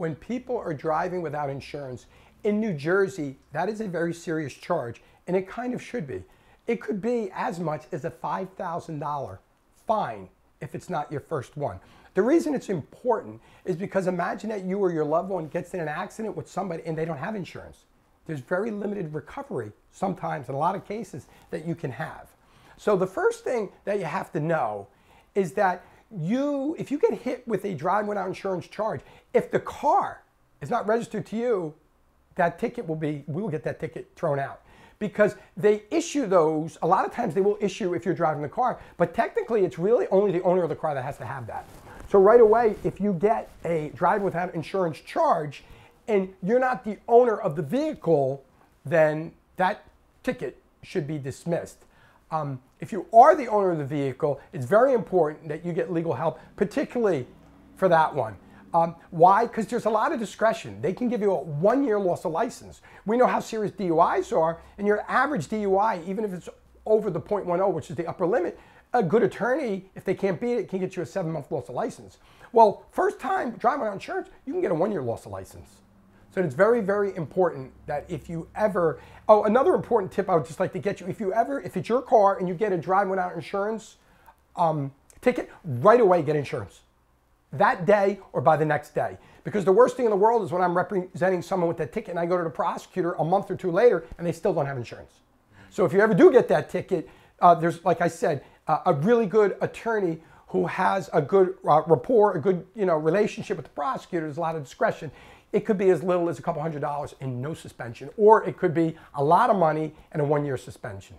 when people are driving without insurance in New Jersey, that is a very serious charge, and it kind of should be. It could be as much as a $5,000 fine if it's not your first one. The reason it's important is because imagine that you or your loved one gets in an accident with somebody and they don't have insurance. There's very limited recovery sometimes in a lot of cases that you can have. So the first thing that you have to know is that you, if you get hit with a drive without insurance charge, if the car is not registered to you, that ticket will be, we will get that ticket thrown out. Because they issue those, a lot of times they will issue if you're driving the car, but technically it's really only the owner of the car that has to have that. So right away, if you get a drive without insurance charge and you're not the owner of the vehicle, then that ticket should be dismissed. Um, if you are the owner of the vehicle, it's very important that you get legal help, particularly for that one. Um, why? Because there's a lot of discretion. They can give you a one year loss of license. We know how serious DUIs are, and your average DUI, even if it's over the 0.10, which is the upper limit, a good attorney, if they can't beat it, can get you a seven month loss of license. Well, first time driving without insurance, you can get a one year loss of license. So it's very, very important that if you ever, oh, another important tip I would just like to get you, if you ever, if it's your car and you get a drive without insurance um, ticket, right away get insurance that day or by the next day. Because the worst thing in the world is when I'm representing someone with that ticket and I go to the prosecutor a month or two later and they still don't have insurance. So if you ever do get that ticket, uh, there's, like I said, uh, a really good attorney who has a good uh, rapport, a good you know relationship with the prosecutor. There's a lot of discretion. It could be as little as a couple hundred dollars and no suspension, or it could be a lot of money and a one-year suspension.